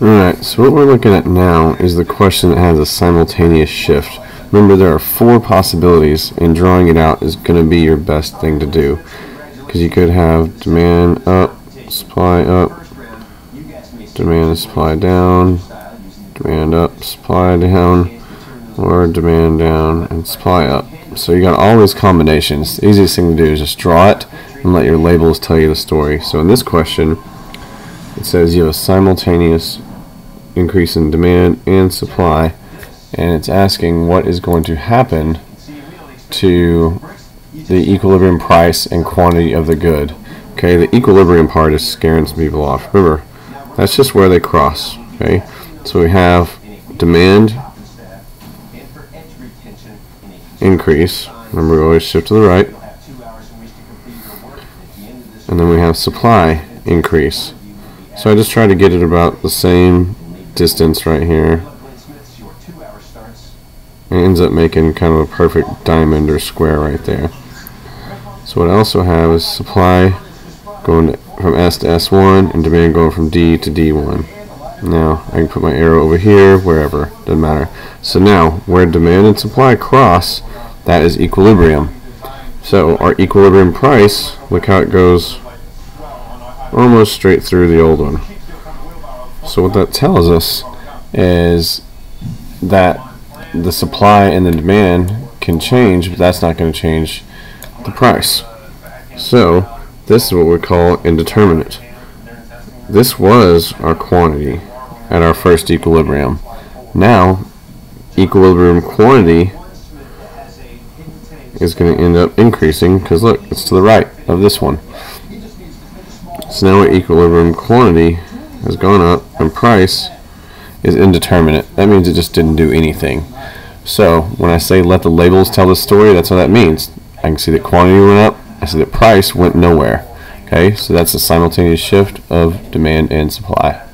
Alright, so what we're looking at now is the question that has a simultaneous shift. Remember, there are four possibilities, and drawing it out is going to be your best thing to do. Because you could have demand up, supply up, demand and supply down, demand up, supply down, or demand down and supply up. So you got all these combinations. The easiest thing to do is just draw it and let your labels tell you the story. So in this question, it says you have a simultaneous increase in demand and supply, and it's asking what is going to happen to the equilibrium price and quantity of the good. Okay, the equilibrium part is scaring some people off. Remember, that's just where they cross. Okay, so we have demand increase. Remember, we always shift to the right. And then we have supply increase. So I just try to get it about the same distance right here. It ends up making kind of a perfect diamond or square right there. So what I also have is supply going from S to S1 and demand going from D to D1. Now I can put my arrow over here, wherever, doesn't matter. So now where demand and supply cross, that is equilibrium. So our equilibrium price, look how it goes almost straight through the old one. So what that tells us is that the supply and the demand can change, but that's not going to change the price. So this is what we call indeterminate. This was our quantity at our first equilibrium. Now, equilibrium quantity is going to end up increasing because look, it's to the right of this one. So now our equilibrium quantity has gone up and price is indeterminate. That means it just didn't do anything. So when I say let the labels tell the story, that's what that means. I can see that quantity went up. I see that price went nowhere. Okay, so that's a simultaneous shift of demand and supply.